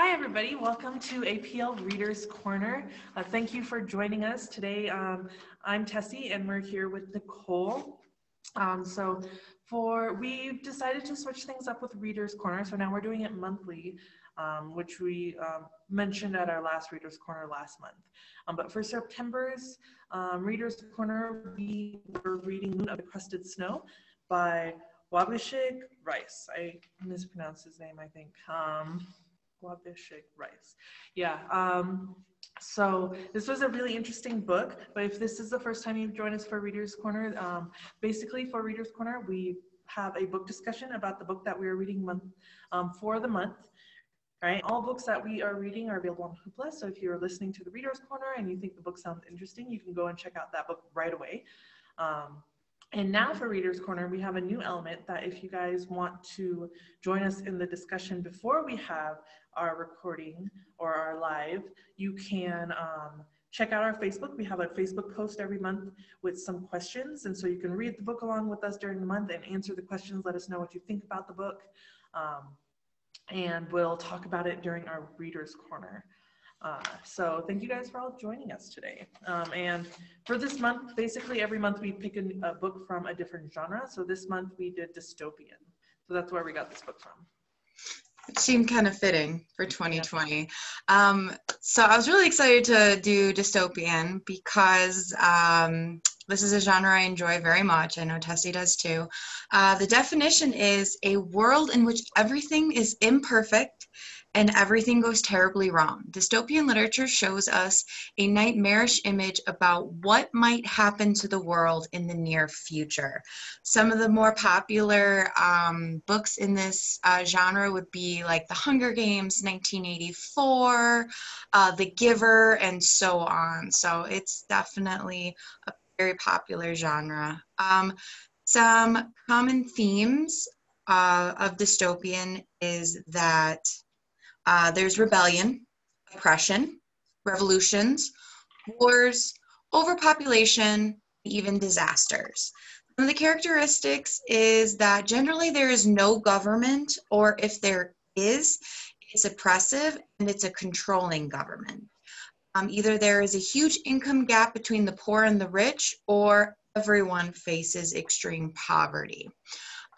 Hi, everybody. Welcome to APL Readers Corner. Uh, thank you for joining us today. Um, I'm Tessie, and we're here with Nicole. Um, so, for we've decided to switch things up with Readers Corner. So now we're doing it monthly, um, which we um, mentioned at our last Readers Corner last month. Um, but for September's um, Readers Corner, we were reading Moon of the Crusted Snow by Waubgeshig Rice. I mispronounced his name, I think. Waubgeshig Rice. Yeah. Um, so this was a really interesting book, but if this is the first time you've joined us for Reader's Corner, um, basically for Reader's Corner, we have a book discussion about the book that we are reading month um, for the month. Right, all books that we are reading are available on Hoopla. So if you're listening to the Reader's Corner and you think the book sounds interesting, you can go and check out that book right away. Um, and now for Reader's Corner, we have a new element that if you guys want to join us in the discussion before we have our recording or our live, you can um, check out our Facebook. We have a Facebook post every month with some questions. And so you can read the book along with us during the month and answer the questions. Let us know what you think about the book. Um, and we'll talk about it during our Reader's Corner. Uh, so thank you guys for all joining us today. Um, and for this month, basically every month we pick a, a, book from a different genre. So this month we did dystopian. So that's where we got this book from. It seemed kind of fitting for 2020. Um, so I was really excited to do dystopian because um, this is a genre I enjoy very much. I know Tessie does too. Uh, the definition is a world in which everything is imperfect and everything goes terribly wrong. Dystopian literature shows us a nightmarish image about what might happen to the world in the near future. Some of the more popular um, books in this uh, genre would be like The Hunger Games, 1984, uh, The Giver, and so on. So it's definitely a very popular genre. Um, some common themes uh, of dystopian is that uh, there's rebellion, oppression, revolutions, wars, overpopulation, even disasters. One of the characteristics is that generally there is no government, or if there is, it's oppressive and it's a controlling government. Um, either there is a huge income gap between the poor and the rich, or everyone faces extreme poverty.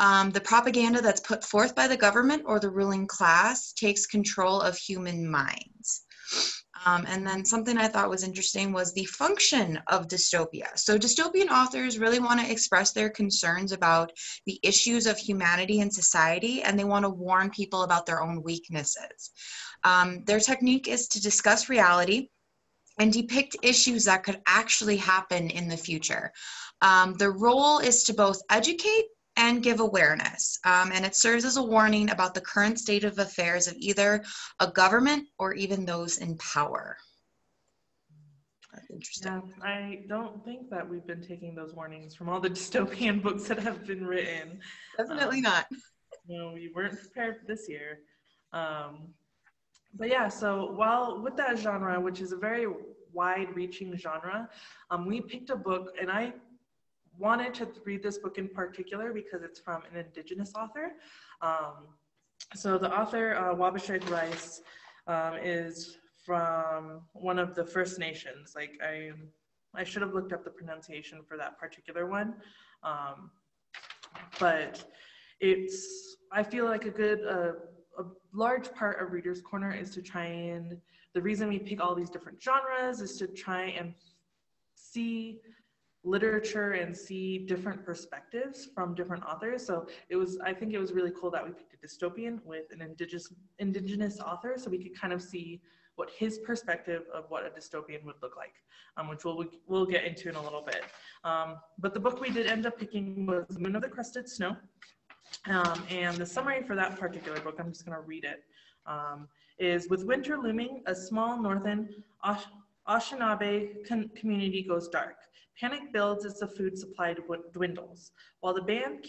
Um, the propaganda that's put forth by the government or the ruling class takes control of human minds. Um, and then something I thought was interesting was the function of dystopia. So, dystopian authors really want to express their concerns about the issues of humanity and society, and they want to warn people about their own weaknesses. Um, their technique is to discuss reality and depict issues that could actually happen in the future. Um, the role is to both educate and give awareness. Um, and it serves as a warning about the current state of affairs of either a government or even those in power. That's interesting. Yeah, I don't think that we've been taking those warnings from all the dystopian books that have been written. Definitely um, not. No, we weren't prepared for this year. Um, but yeah, so while with that genre, which is a very wide reaching genre, um, we picked a book and I wanted to read this book in particular because it's from an indigenous author. Um, so the author, uh, Rice, um, is from one of the First Nations. Like I, I should have looked up the pronunciation for that particular one, um, but it's. I feel like a good, uh, a large part of Reader's Corner is to try and. The reason we pick all these different genres is to try and see literature and see different perspectives from different authors. So it was, I think it was really cool that we picked a dystopian with an indigenous indigenous author, so we could kind of see what his perspective of what a dystopian would look like, um, which we'll we'll get into in a little bit. Um, but the book we did end up picking was Moon of the Crusted Snow, um, and the summary for that particular book, I'm just going to read it. Um, is with winter looming, a small northern Anishinaabe community goes dark. Panic builds as the food supply dwindles, while the band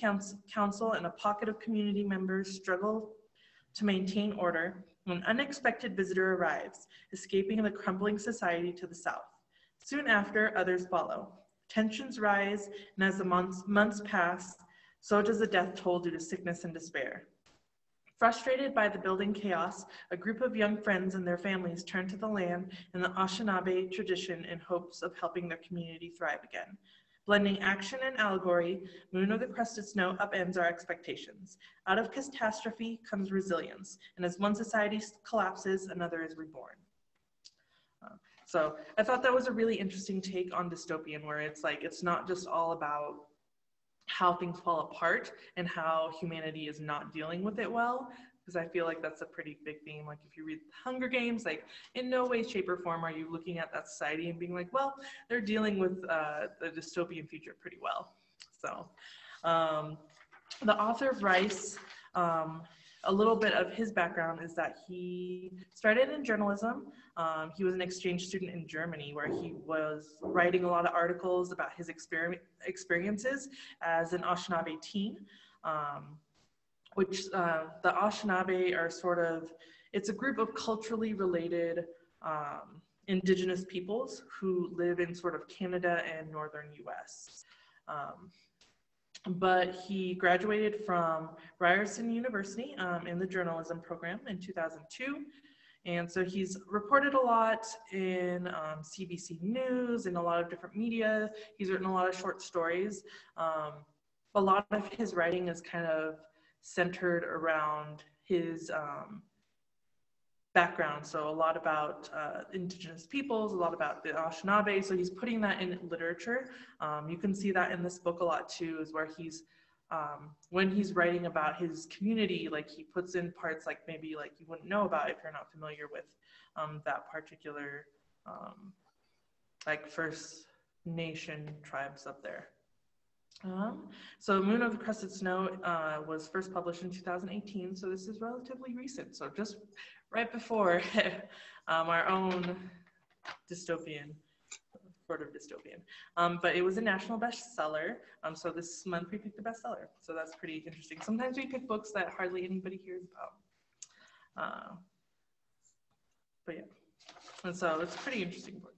council and a pocket of community members struggle to maintain order. An unexpected visitor arrives, escaping the crumbling society to the south. Soon after, others follow. Tensions rise, and as the months, months pass, so does the death toll due to sickness and despair. Frustrated by the building chaos, a group of young friends and their families turn to the land and the Anishinaabe tradition in hopes of helping their community thrive again. Blending action and allegory, Moon of the Crusted Snow upends our expectations. Out of catastrophe comes resilience, and as one society collapses, another is reborn. Uh, so I thought that was a really interesting take on dystopian, where it's like it's not just all about how things fall apart and how humanity is not dealing with it well because I feel like that's a pretty big theme. Like if you read Hunger Games, like in no way, shape, or form are you looking at that society and being like, well, they're dealing with uh, the dystopian future pretty well. So um, the author of Rice, um, a little bit of his background is that he started in journalism. Um, he was an exchange student in Germany where he was writing a lot of articles about his exper experiences as an Anishinaabe teen. Um, which uh, the Anishinaabe are sort of, it's a group of culturally related um, indigenous peoples who live in sort of Canada and northern US. Um, but he graduated from Ryerson University um, in the journalism program in 2002. And so he's reported a lot in um, CBC News and a lot of different media. He's written a lot of short stories. Um, a lot of his writing is kind of centered around his um, background. So a lot about uh, indigenous peoples, a lot about the Anishinaabe. So he's putting that in literature. Um, you can see that in this book a lot too, is where he's um, when he's writing about his community, like he puts in parts like maybe like you wouldn't know about if you're not familiar with um, that particular um, like First Nation tribes up there. Um, so Moon of the Crusted Snow uh, was first published in 2018, so this is relatively recent. So just right before um, our own dystopian, sort of dystopian. Um, but it was a national bestseller. Um, so this month we picked the bestseller. So that's pretty interesting. Sometimes we pick books that hardly anybody hears about. Uh, but yeah, and so it's a pretty interesting book.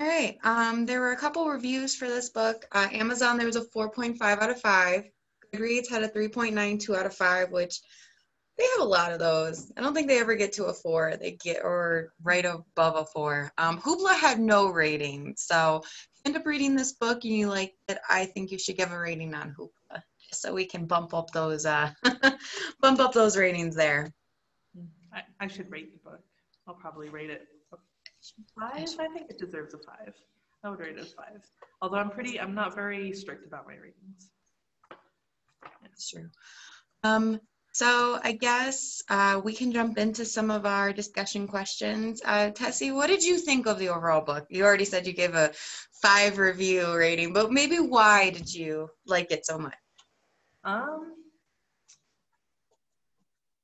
All right. Um, there were a couple reviews for this book. Uh, Amazon, there was a 4.5 out of 5. Goodreads had a 3.92 out of 5, which they have a lot of those. I don't think they ever get to a 4. They get, or right above a 4. Um, Hoopla had no rating. So if you end up reading this book and you like it, I think you should give a rating on Hoopla. Just so we can bump up those, uh, bump up those ratings there. I, I should rate the book. I'll probably rate it Five? I think it deserves a five. I would rate it five. Although I'm pretty, I'm not very strict about my ratings. That's true. Um, so I guess uh, we can jump into some of our discussion questions. Uh, Tessie, what did you think of the overall book? You already said you gave a five review rating, but maybe why did you like it so much? Um,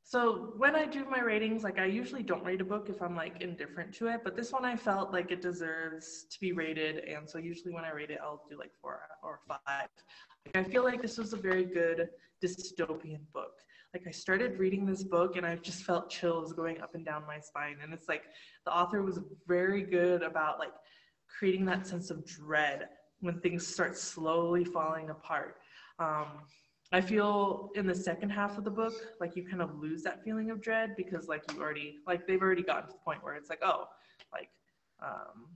so when I do my ratings, like I usually don't rate a book if I'm like indifferent to it, but this one I felt like it deserves to be rated. And so usually when I rate it, I'll do like four or five. Like I feel like this was a very good dystopian book. Like I started reading this book and I just felt chills going up and down my spine. And it's like the author was very good about like creating that sense of dread when things start slowly falling apart. Um, I feel in the second half of the book, like you kind of lose that feeling of dread because like you already like they've already gotten to the point where it's like, oh, like um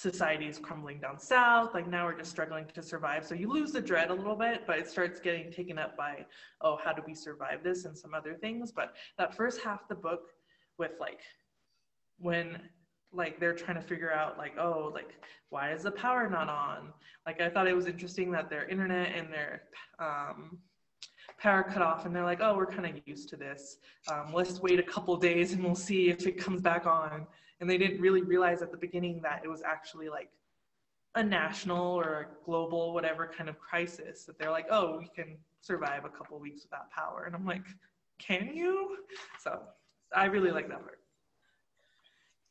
society is crumbling down south, like now we're just struggling to survive. So you lose the dread a little bit, but it starts getting taken up by, oh, how do we survive this and some other things. But that first half the book with like when like they're trying to figure out like oh like why is the power not on like i thought it was interesting that their internet and their um, power cut off and they're like oh we're kind of used to this um, let's wait a couple days and we'll see if it comes back on and they didn't really realize at the beginning that it was actually like a national or a global whatever kind of crisis that they're like oh we can survive a couple weeks without power and i'm like can you so i really like that part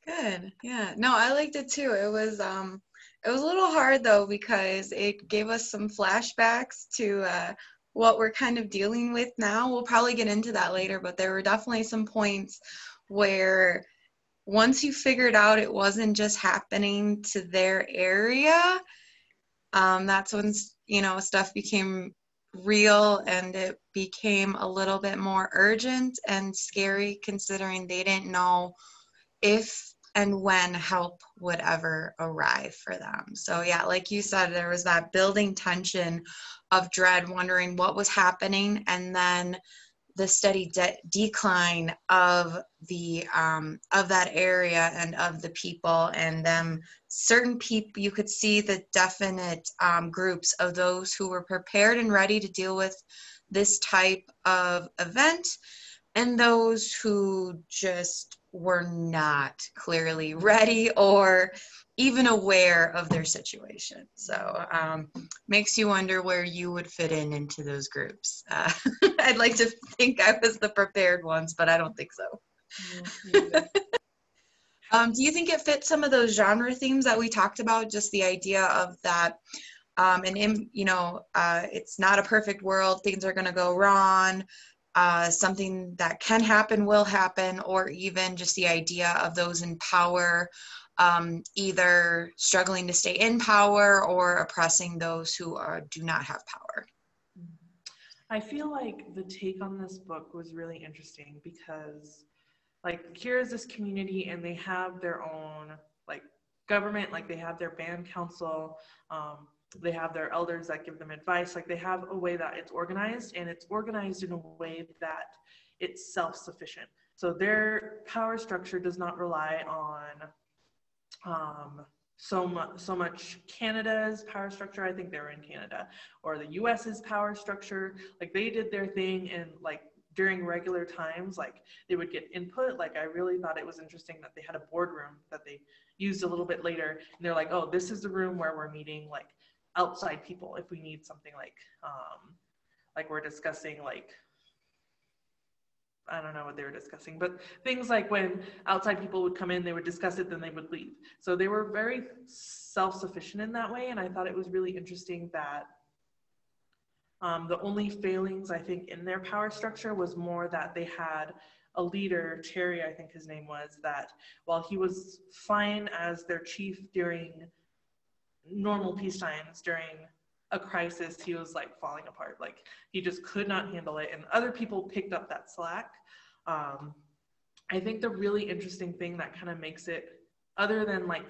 Good. Yeah. No, I liked it too. It was um it was a little hard though because it gave us some flashbacks to uh what we're kind of dealing with now. We'll probably get into that later, but there were definitely some points where once you figured out it wasn't just happening to their area, um, that's when you know, stuff became real and it became a little bit more urgent and scary considering they didn't know if and when help would ever arrive for them. So, yeah, like you said, there was that building tension of dread, wondering what was happening, and then the steady de- decline of the um, of that area and of the people and them certain people you could see the definite um, groups of those who were prepared and ready to deal with this type of event and those who just were not clearly ready or even aware of their situation. So um, makes you wonder where you would fit in into those groups. Uh, I'd like to think I was the prepared ones, but I don't think so. um, do you think it fits some of those genre themes that we talked about? Just the idea of that, um, and in, you know, uh, it's not a perfect world. Things are going to go wrong. Uh, something that can happen will happen, or even just the idea of those in power um, either struggling to stay in power or oppressing those who are, do not have power. I feel like the take on this book was really interesting because, like, here is this community and they have their own, like, government, like, they have their band council, um, they have their elders that give them advice, like, they have a way that it's organized and it's organized in a way that it's self sufficient. So their power structure does not rely on um, so much so much Canada's power structure. I think they were in Canada or the U.S.'s power structure. Like they did their thing and like during regular times, like they would get input. Like I really thought it was interesting that they had a boardroom that they used a little bit later, and they're like, oh, this is the room where we're meeting like outside people if we need something like um, like we're discussing like I don't know what they were discussing, but things like when outside people would come in, they would discuss it, then they would leave. So they were very self sufficient in that way. And I thought it was really interesting that um, the only failings, I think, in their power structure was more that they had a leader, Terry, I think his name was, that while he was fine as their chief during normal peace times, during a crisis, he was like falling apart. Like he just could not handle it. And other people picked up that slack. Um, I think the really interesting thing that kind of makes it, other than like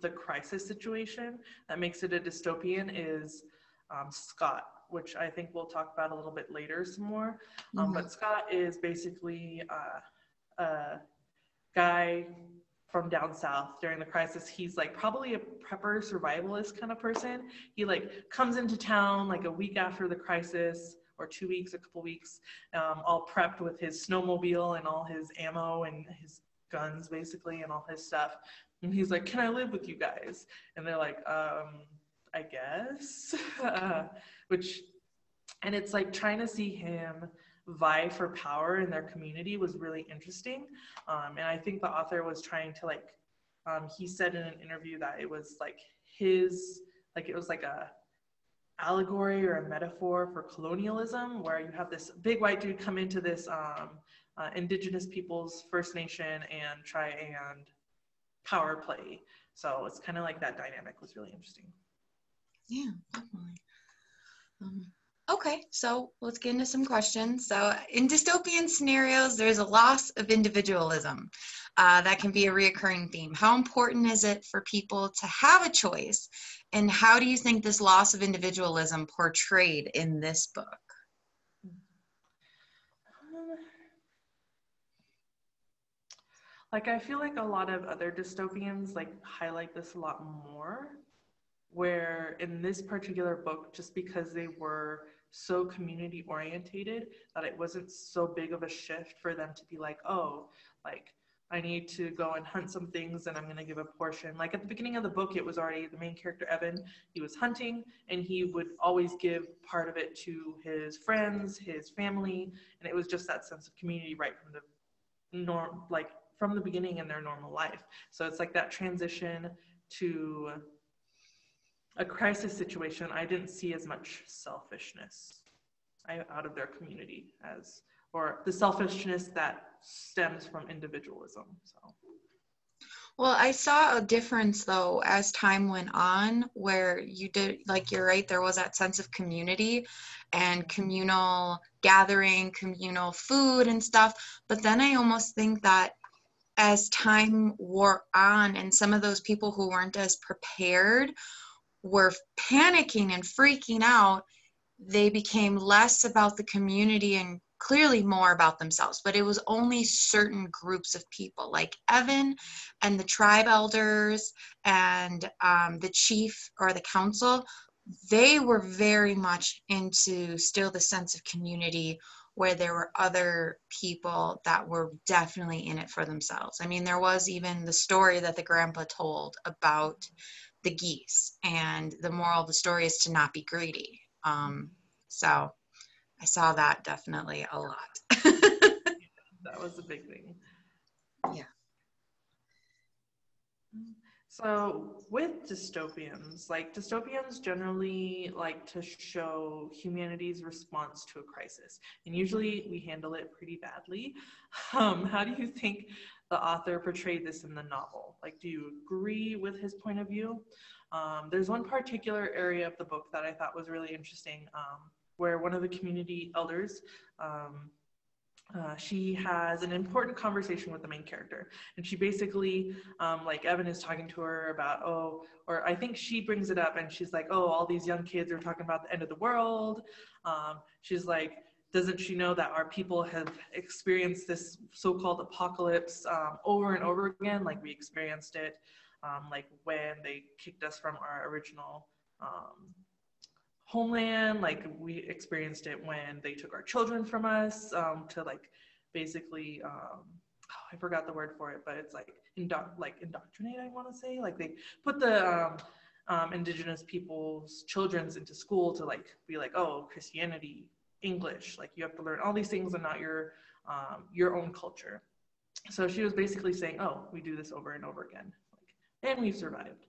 the crisis situation, that makes it a dystopian is um, Scott, which I think we'll talk about a little bit later some more. Um, mm-hmm. But Scott is basically uh, a guy from down south during the crisis he's like probably a prepper survivalist kind of person. He like comes into town like a week after the crisis or two weeks a couple weeks um, all prepped with his snowmobile and all his ammo and his guns basically and all his stuff. And he's like can i live with you guys? And they're like um i guess. Uh, which and it's like trying to see him vie for power in their community was really interesting. Um, and I think the author was trying to like, um, he said in an interview that it was like his, like it was like a allegory or a metaphor for colonialism, where you have this big white dude come into this um, uh, indigenous people's First Nation and try and power play. So it's kind of like that dynamic was really interesting. Yeah, definitely. Um, Okay, so let's get into some questions. So, in dystopian scenarios, there's a loss of individualism. Uh, that can be a reoccurring theme. How important is it for people to have a choice? And how do you think this loss of individualism portrayed in this book? like, I feel like a lot of other dystopians like highlight this a lot more. Where in this particular book, just because they were so community orientated that it wasn't so big of a shift for them to be like, oh, like I need to go and hunt some things and I'm going to give a portion. Like at the beginning of the book, it was already the main character, Evan, he was hunting and he would always give part of it to his friends, his family. And it was just that sense of community right from the norm, like from the beginning in their normal life. So it's like that transition to a crisis situation, I didn't see as much selfishness out of their community as, or the selfishness that stems from individualism. So. Well, I saw a difference though as time went on where you did, like, you're right, there was that sense of community and communal gathering, communal food and stuff. But then I almost think that as time wore on and some of those people who weren't as prepared were panicking and freaking out, they became less about the community and clearly more about themselves, but it was only certain groups of people, like Evan and the tribe elders and um, the chief or the council. They were very much into still the sense of community where there were other people that were definitely in it for themselves. I mean, there was even the story that the grandpa told about the geese, and the moral of the story is to not be greedy. Um, so I saw that definitely a lot. that was a big thing. Yeah. So with dystopians, like dystopians generally like to show humanity's response to a crisis, and usually we handle it pretty badly. Um, how do you think the author portrayed this in the novel? Like, do you agree with his point of view? Um, there's one particular area of the book that I thought was really interesting. Um, where one of the community elders um, uh, she has an important conversation with the main character. And she basically um, like evan is talking to her about oh or i think she brings it up and she's like oh all these young kids are talking about the end of the world. Um, she's like doesn't she know that our people have experienced this so-called apocalypse um, over and over again? Like we experienced it um, like when they kicked us from our original um, homeland like we experienced it when they took our children from us um, to like basically um, oh, i forgot the word for it but it's like indo- like indoctrinate i want to say. Like they put the um, um, indigenous people's children's into school to like be like oh christianity english like you have to learn all these things and not your um, your own culture. So she was basically saying oh we do this over and over again. Like, and we've survived.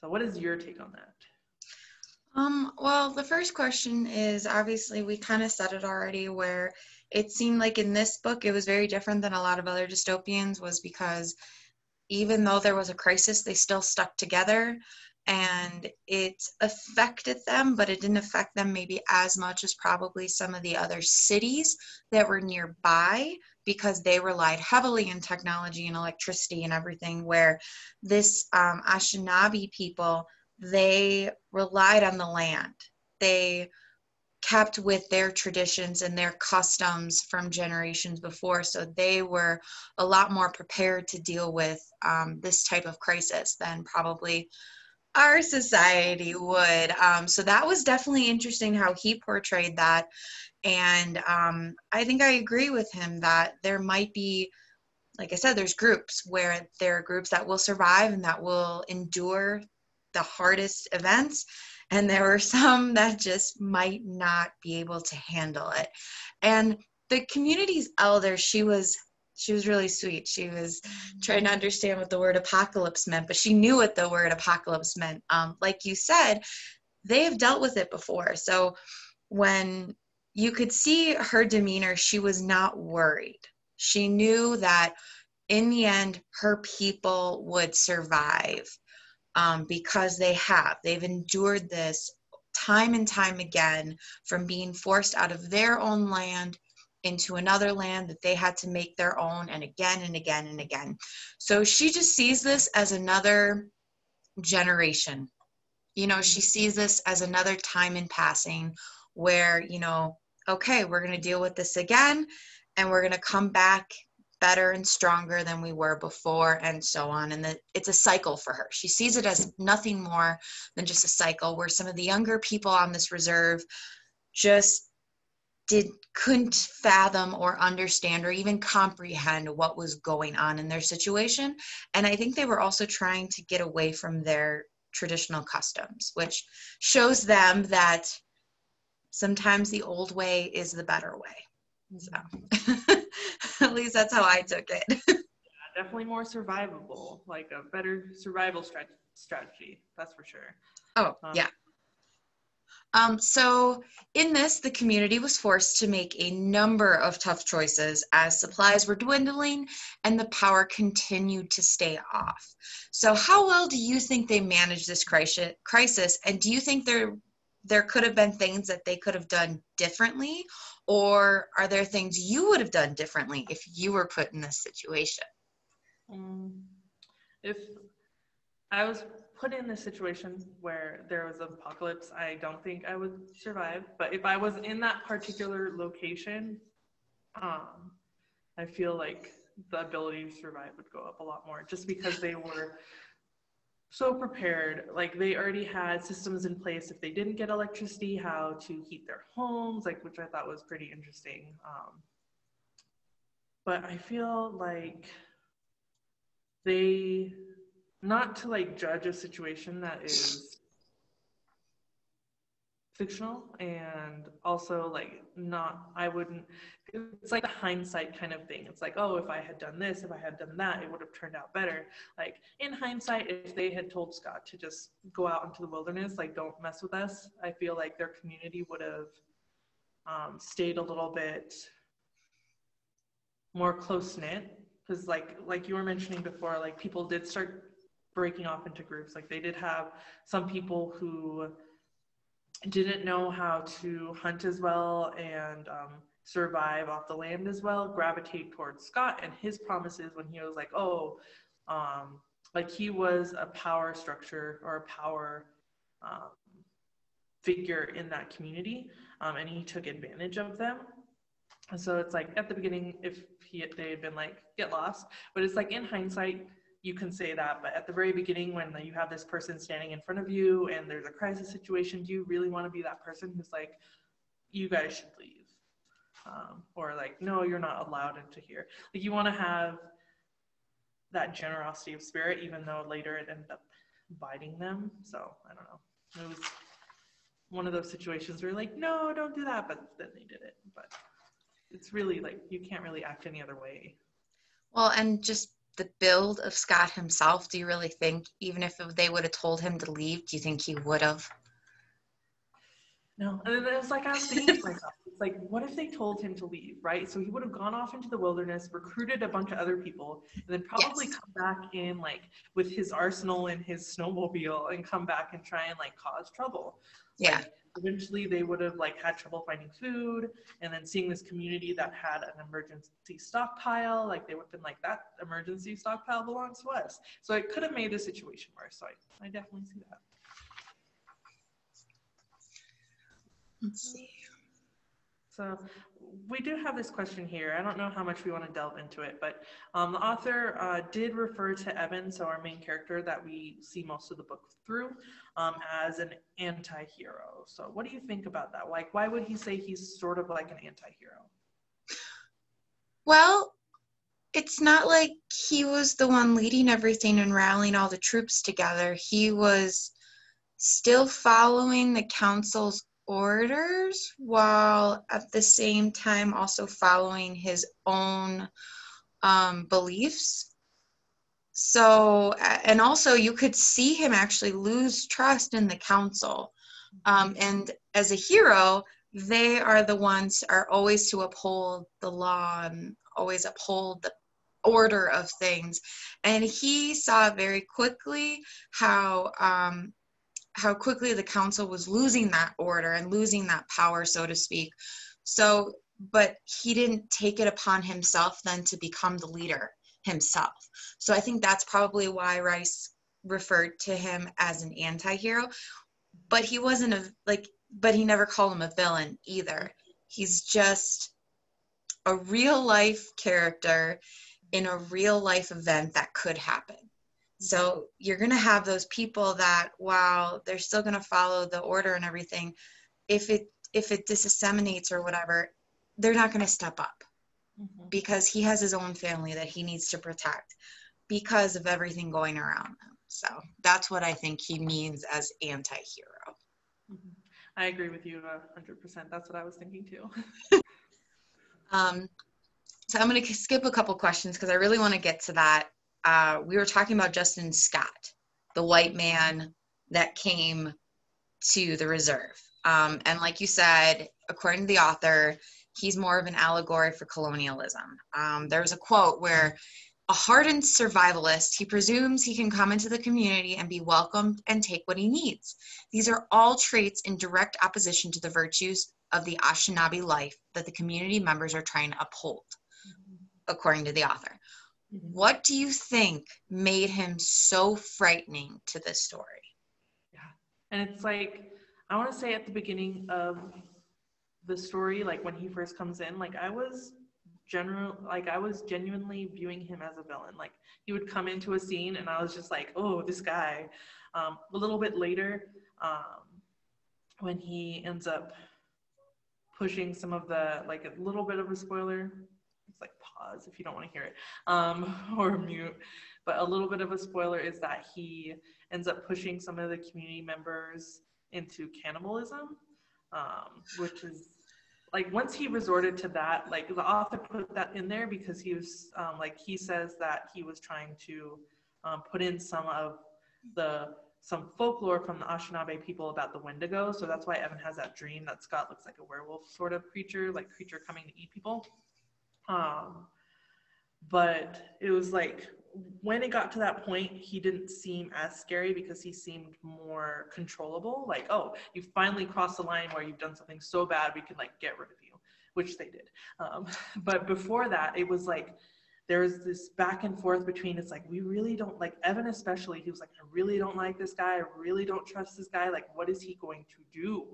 So what is your take on that um, well, the first question is obviously we kind of said it already where it seemed like in this book it was very different than a lot of other dystopians was because even though there was a crisis, they still stuck together and it affected them, but it didn't affect them maybe as much as probably some of the other cities that were nearby because they relied heavily on technology and electricity and everything. Where this um, Anishinaabe people, they relied on the land. They kept with their traditions and their customs from generations before. So they were a lot more prepared to deal with um, this type of crisis than probably our society would. Um, so that was definitely interesting how he portrayed that. And um, I think I agree with him that there might be, like I said, there's groups where there are groups that will survive and that will endure the hardest events and there were some that just might not be able to handle it. And the community's elder she was she was really sweet. She was trying to understand what the word apocalypse meant but she knew what the word apocalypse meant. Um, like you said they have dealt with it before. So when you could see her demeanor she was not worried. She knew that in the end her people would survive um, because they have. They've endured this time and time again from being forced out of their own land into another land that they had to make their own and again and again and again. So she just sees this as another generation. You know, she sees this as another time in passing where, you know, okay, we're going to deal with this again and we're going to come back better and stronger than we were before and so on. And it's a cycle for her. She sees it as nothing more than just a cycle where some of the younger people on this reserve just did couldn't fathom or understand or even comprehend what was going on in their situation. And i think they were also trying to get away from their traditional customs which shows them that sometimes the old way is the better way. So At least that's how I took it. yeah, definitely more survivable, like a better survival strat- strategy. That's for sure. Oh, um, yeah. Um, so, in this, the community was forced to make a number of tough choices as supplies were dwindling and the power continued to stay off. So, how well do you think they managed this crisis? And do you think there there could have been things that they could have done differently, or are there things you would have done differently if you were put in this situation? Um, if I was put in a situation where there was an apocalypse, I don't think I would survive. But if I was in that particular location, um, I feel like the ability to survive would go up a lot more just because they were so prepared. Like they already had systems in place if they didn't get electricity, how to heat their homes, like which I thought was pretty interesting. Um, but I feel like they not to like judge a situation that is fictional and also like not i wouldn't it's like a hindsight kind of thing. It's like oh if i had done this if i had done that it would have turned out better. Like in hindsight if they had told scott to just go out into the wilderness like don't mess with us i feel like their community would have um, stayed a little bit more close knit because like like you were mentioning before like people did start breaking off into groups. Like they did have some people who didn't know how to hunt as well and um, survive off the land as well, gravitate towards Scott and his promises when he was like, oh, um, like he was a power structure or a power um, figure in that community, um, and he took advantage of them. And so it's like at the beginning, if he they had been like get lost, but it's like in hindsight, you can say that, but at the very beginning, when you have this person standing in front of you and there's a crisis situation, do you really want to be that person who's like, you guys should leave? Um, or like, no, you're not allowed into here. Like, you want to have that generosity of spirit, even though later it ended up biting them. So I don't know. It was one of those situations where like, no, don't do that, but then they did it. But it's really like you can't really act any other way. Well, and just the build of Scott himself, do you really think, even if they would have told him to leave, do you think he would have? No, and it was like I was thinking to myself, it's like, what if they told him to leave, right? So he would have gone off into the wilderness, recruited a bunch of other people, and then probably yes. come back in like with his arsenal and his snowmobile and come back and try and like cause trouble. Yeah. Like, eventually they would have like had trouble finding food and then seeing this community that had an emergency stockpile like they would have been like that emergency stockpile belongs to us. So it could have made the situation worse so i, I definitely see that. Let's see. So we do have this question here. I don't know how much we want to delve into it, but um, the author uh, did refer to Evan, so our main character that we see most of the book through, um, as an anti-hero. So what do you think about that? Like, why would he say he's sort of like an anti-hero? Well, it's not like he was the one leading everything and rallying all the troops together. He was still following the council's orders while at the same time also following his own um, beliefs. So, and also you could see him actually lose trust in the council. Um, and as a hero, they are the ones are always to uphold the law and always uphold the order of things. And he saw very quickly how um, how quickly the council was losing that order and losing that power, so to speak. So, but he didn't take it upon himself then to become the leader himself. So I think that's probably why Rice referred to him as an anti-hero. But he wasn't a like but he never called him a villain either. He's just a real life character in a real life event that could happen. So you're going to have those people that while they're still going to follow the order and everything, if it if it disseminates or whatever, they're not going to step up mm-hmm. because he has his own family that he needs to protect because of everything going around them. So that's what I think he means as anti-hero. Mm-hmm. I agree with you 100%. That's what I was thinking too. um, so I'm going to skip a couple questions because I really want to get to that uh, we were talking about Justin Scott, the white man that came to the reserve. Um, and like you said, according to the author, he's more of an allegory for colonialism. Um, was a quote where a hardened survivalist, he presumes he can come into the community and be welcomed and take what he needs. These are all traits in direct opposition to the virtues of the Anishinaabe life that the community members are trying to uphold, according to the author. What do you think made him so frightening to this story? Yeah. And it's like, I want to say at the beginning of the story, like when he first comes in, like I was general, like I was genuinely viewing him as a villain. Like he would come into a scene and I was just like, oh, this guy. Um, a little bit later, um, when he ends up pushing some of the, like a little bit of a spoiler, like pause if you don't want to hear it, um, or mute. But a little bit of a spoiler is that he ends up pushing some of the community members into cannibalism, um, which is like once he resorted to that, like the author put that in there because he was um, like he says that he was trying to um, put in some of the some folklore from the Anishinaabe people about the Wendigo. So that's why Evan has that dream that Scott looks like a werewolf sort of creature, like creature coming to eat people. Um, but it was like when it got to that point, he didn't seem as scary because he seemed more controllable. Like, oh, you finally crossed the line where you've done something so bad we can like get rid of you, which they did. Um, but before that, it was like there's this back and forth between it's like we really don't like Evan especially. He was like, I really don't like this guy. I really don't trust this guy. Like, what is he going to do,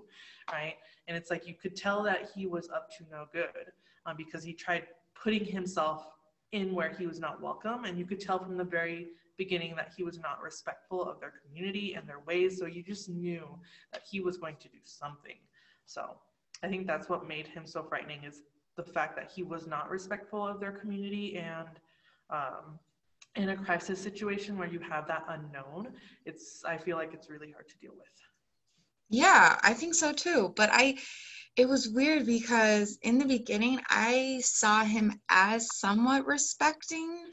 right? And it's like you could tell that he was up to no good um, because he tried putting himself in where he was not welcome. And you could tell from the very beginning that he was not respectful of their community and their ways. So you just knew that he was going to do something. So I think that's what made him so frightening is the fact that he was not respectful of their community and um, in a crisis situation where you have that unknown, it's I feel like it's really hard to deal with. Yeah, I think so too. But I, it was weird because in the beginning, I saw him as somewhat respecting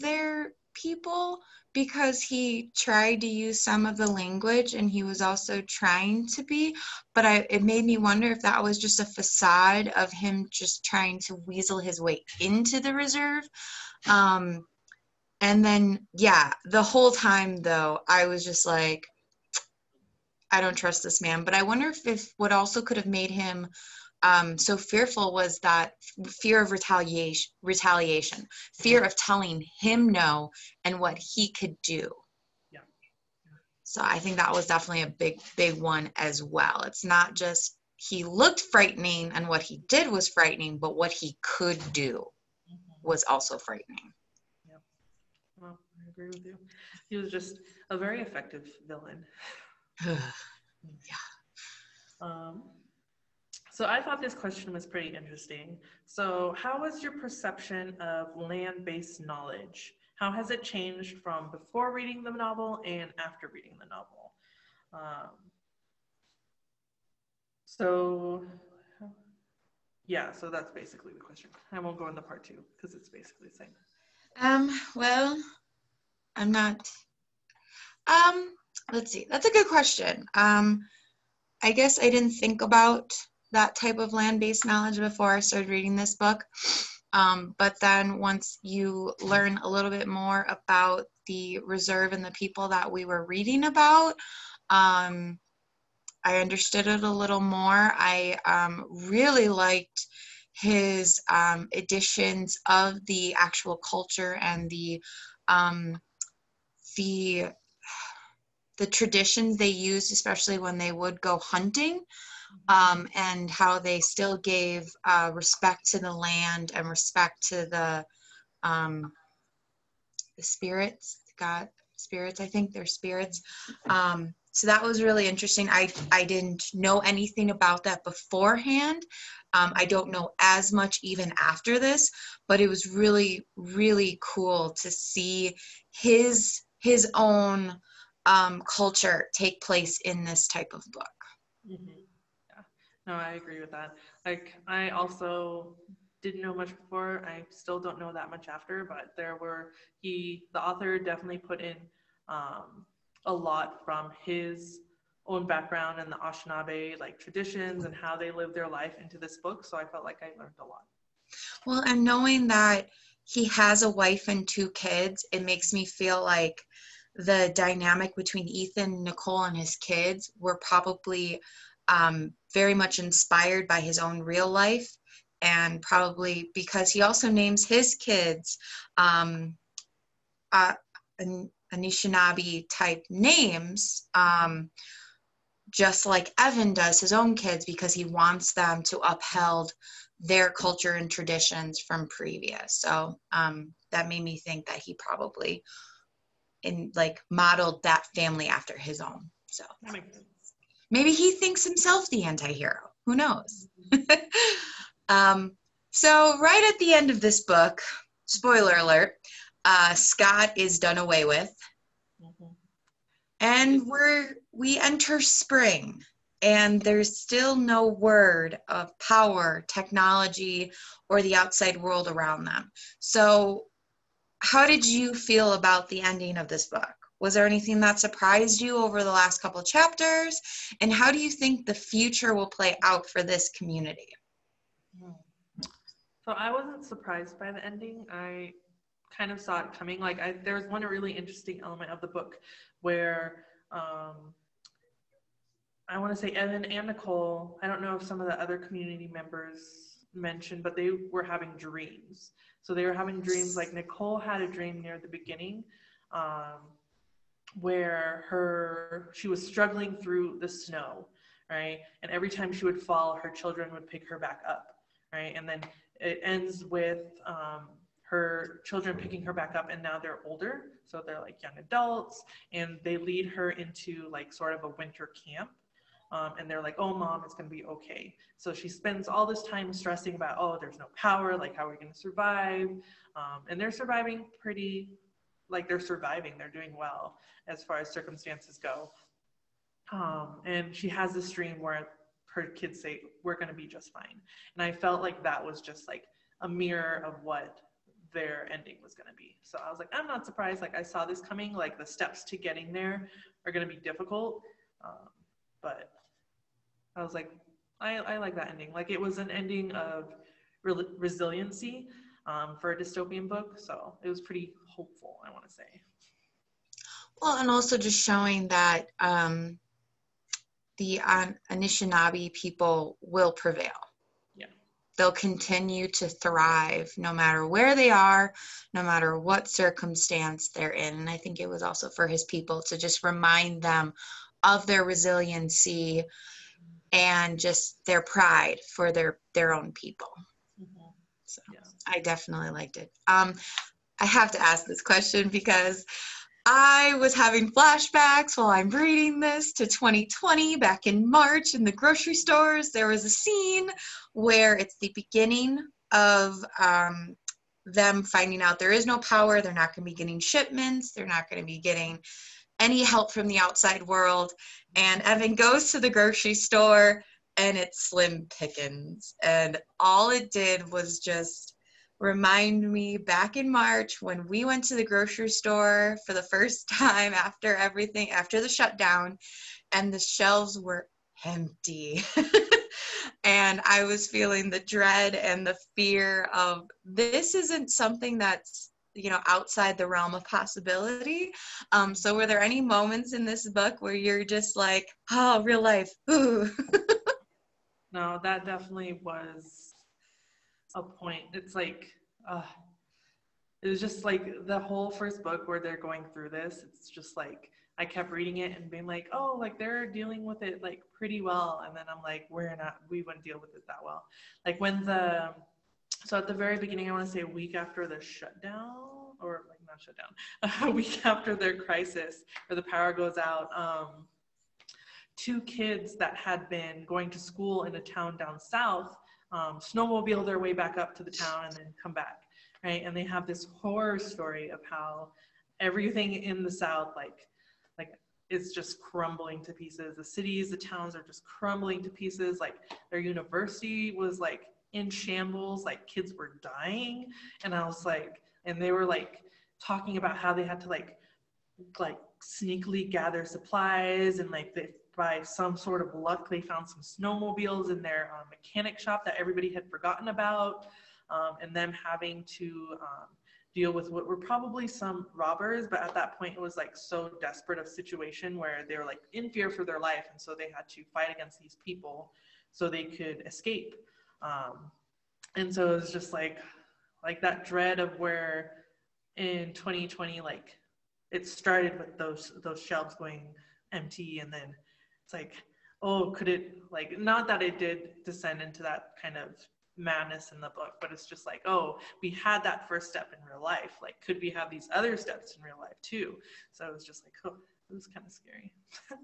their people because he tried to use some of the language and he was also trying to be but i it made me wonder if that was just a facade of him just trying to weasel his way into the reserve. Um and then yeah the whole time though i was just like i don't trust this man but i wonder if, if what also could have made him um, so fearful was that fear of retaliation retaliation fear of telling him no and what he could do Yeah. so i think that was definitely a big big one as well it's not just he looked frightening and what he did was frightening but what he could do was also frightening Yeah. Well, I agree with you. He was just a very effective villain. Um, so I thought this question was pretty interesting. So, how was your perception of land-based knowledge? How has it changed from before reading the novel and after reading the novel? Um, so, yeah, so that's basically the question. I won't go into part two because it's basically the same. Um, well, I'm not. Um, let's see. That's a good question. Um, I guess I didn't think about that type of land-based knowledge before I started reading this book. Um, but then once you learn a little bit more about the reserve and the people that we were reading about, um, I understood it a little more. I um, really liked his um, editions of the actual culture and the um, the the traditions they used, especially when they would go hunting, um, and how they still gave uh, respect to the land and respect to the um, the spirits, God spirits. I think they're spirits. Um, so that was really interesting. I I didn't know anything about that beforehand. Um, I don't know as much even after this, but it was really really cool to see his his own um, culture take place in this type of book. Mm-hmm. Yeah, no, I agree with that. Like, I also didn't know much before. I still don't know that much after, but there were he, the author, definitely put in um, a lot from his own background and the Anishinaabe like traditions and how they live their life into this book. So I felt like I learned a lot. Well, and knowing that he has a wife and two kids, it makes me feel like the dynamic between Ethan, Nicole, and his kids were probably um, very much inspired by his own real life. And probably because he also names his kids um, uh, Anishinaabe type names, um, just like Evan does his own kids, because he wants them to uphold their culture and traditions from previous. So um, that made me think that he probably in like modeled that family after his own. So maybe he thinks himself the anti-hero. Who knows? um, so right at the end of this book, spoiler alert, uh, Scott is done away with, mm-hmm. and we're we enter spring and there's still no word of power, technology, or the outside world around them. So, how did you feel about the ending of this book? Was there anything that surprised you over the last couple chapters? And how do you think the future will play out for this community? So, I wasn't surprised by the ending. I kind of saw it coming. Like, I, there was one really interesting element of the book where um, I want to say Evan and Nicole. I don't know if some of the other community members mentioned, but they were having dreams. So they were having dreams. Like Nicole had a dream near the beginning, um, where her she was struggling through the snow, right? And every time she would fall, her children would pick her back up, right? And then it ends with um, her children picking her back up, and now they're older, so they're like young adults, and they lead her into like sort of a winter camp um, and they're like, oh, mom, it's going to be okay. So she spends all this time stressing about, oh, there's no power, like, how are we going to survive? Um, and they're surviving pretty, like, they're surviving, they're doing well as far as circumstances go. Um, and she has this dream where her kids say, we're going to be just fine. And I felt like that was just like a mirror of what their ending was going to be. So I was like, I'm not surprised. Like, I saw this coming. Like, the steps to getting there are going to be difficult. Um, but I was like, I, I like that ending. Like it was an ending of re- resiliency um, for a dystopian book. So it was pretty hopeful, I want to say. Well, and also just showing that um, the Anishinaabe people will prevail. Yeah. They'll continue to thrive no matter where they are, no matter what circumstance they're in. And I think it was also for his people to just remind them of their resiliency and just their pride for their their own people. Mm-hmm. So yeah. I definitely liked it. Um, I have to ask this question because I was having flashbacks while I'm reading this to 2020 back in March in the grocery stores. There was a scene where it's the beginning of um, them finding out there is no power. They're not going to be getting shipments. They're not going to be getting any help from the outside world. And Evan goes to the grocery store and it's slim pickings. And all it did was just remind me back in March when we went to the grocery store for the first time after everything, after the shutdown, and the shelves were empty. and I was feeling the dread and the fear of this isn't something that's you know outside the realm of possibility. Um so were there any moments in this book where you're just like oh real life Ooh. no that definitely was a point. It's like uh it was just like the whole first book where they're going through this it's just like i kept reading it and being like oh like they're dealing with it like pretty well. And then i'm like we're not we wouldn't deal with it that well. Like when the so at the very beginning, I want to say a week after the shutdown, or like not shutdown, a week after their crisis where the power goes out, um, two kids that had been going to school in a town down south um, snowmobile their way back up to the town and then come back, right? And they have this horror story of how everything in the south, like, like it's just crumbling to pieces. The cities, the towns are just crumbling to pieces. Like their university was like in shambles, like kids were dying. And I was like, and they were like talking about how they had to like, like sneakily gather supplies and like they by some sort of luck, they found some snowmobiles in their um, mechanic shop that everybody had forgotten about, um, and them having to um, deal with what were probably some robbers, but at that point it was like so desperate of situation where they were like in fear for their life, and so they had to fight against these people so they could escape. Um, and so it was just like like that dread of where in 2020 like it started with those those shelves going empty. And then it's like oh could it like not that it did descend into that kind of madness in the book but it's just like oh we had that first step in real life. Like could we have these other steps in real life too? So it was just like oh it was kind of scary.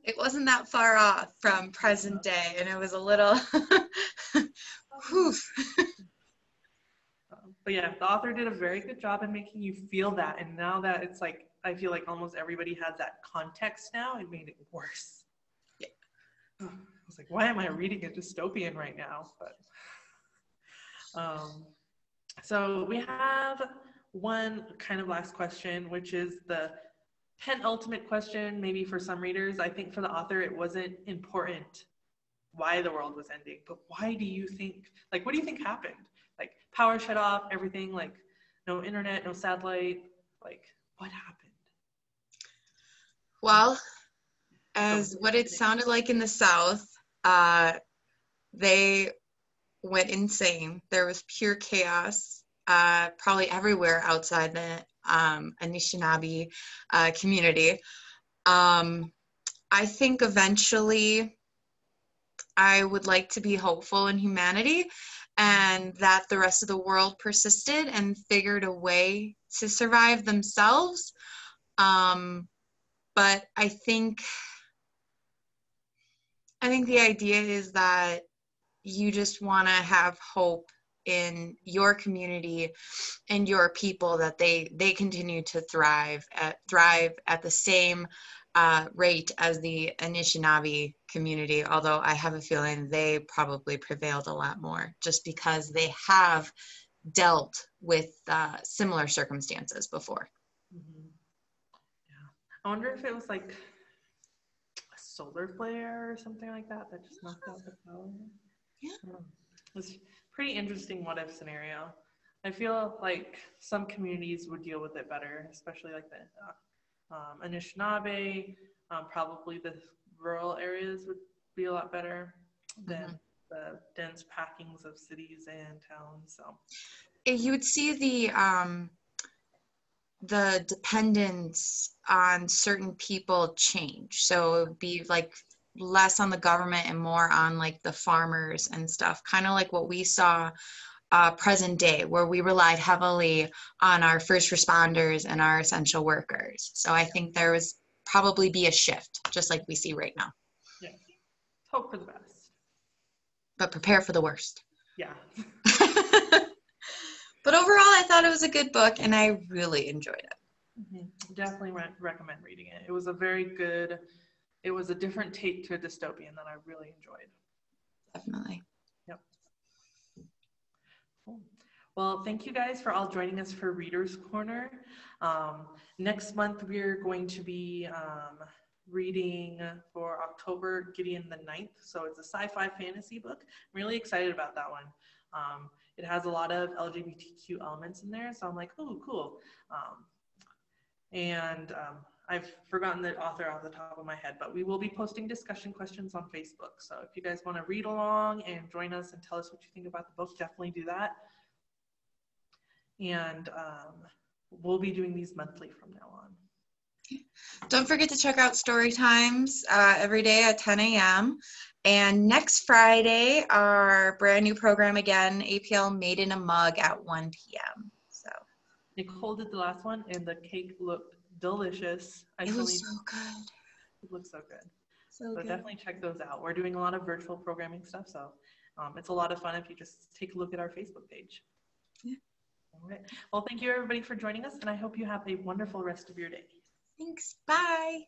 It wasn't that far off from present day and it was a little whew. But yeah the author did a very good job in making you feel that and now that it's like i feel like almost everybody has that context now it made it worse Yeah. i was like why am i reading a dystopian right now but um, so we have one kind of last question which is the penultimate question maybe for some readers i think for the author it wasn't important why the world was ending but why do you think like what do you think happened? Like power shut off everything like no internet no satellite like what happened? Well as what it sounded like in the south uh, they went insane. There was pure chaos uh, probably everywhere outside the um, anishinaabe uh, community. Um, i think eventually i would like to be hopeful in humanity and that the rest of the world persisted and figured a way to survive themselves. Um, but I think I think the idea is that you just want to have hope in your community and your people that they they continue to thrive at thrive at the same uh, rate as the Anishinaabe community, although I have a feeling they probably prevailed a lot more just because they have dealt with uh, similar circumstances before. Mm-hmm. Yeah. I wonder if it was like a solar flare or something like that that just knocked out the power. Yeah. It's pretty interesting what if scenario. I feel like some communities would deal with it better, especially like the uh, um, Anishinaabe, um, probably the rural areas would be a lot better than mm-hmm. the dense packings of cities and towns. So you would see the um, the dependence on certain people change. So it would be like less on the government and more on like the farmers and stuff, kind of like what we saw uh, present day where we relied heavily on our first responders and our essential workers. So I think there was probably be a shift, just like we see right now. Yeah. Hope for the best. But prepare for the worst. Yeah. but overall, I thought it was a good book and I really enjoyed it. Mm-hmm. Definitely re- recommend reading it. It was a very good, it was a different take to a dystopian that I really enjoyed. Definitely. Well, thank you guys for all joining us for Reader's Corner. Um, next month, we're going to be um, reading for October Gideon the Ninth. So it's a sci-fi fantasy book. I'm really excited about that one. Um, it has a lot of LGBTQ elements in there. So I'm like, oh, cool. Um, and um, I've forgotten the author off the top of my head, but we will be posting discussion questions on Facebook. So if you guys want to read along and join us and tell us what you think about the book, definitely do that. And um, we'll be doing these monthly from now on. Don't forget to check out Story Times uh, every day at 10 a.m. And next Friday, our brand new program again, APL Made in a Mug at 1 p.m. So Nicole did the last one, and the cake looked delicious. I it looks so good. It looks so good. So, so good. definitely check those out. We're doing a lot of virtual programming stuff, so um, it's a lot of fun if you just take a look at our Facebook page. Yeah. All right. Well, thank you everybody for joining us, and I hope you have a wonderful rest of your day. Thanks. Bye.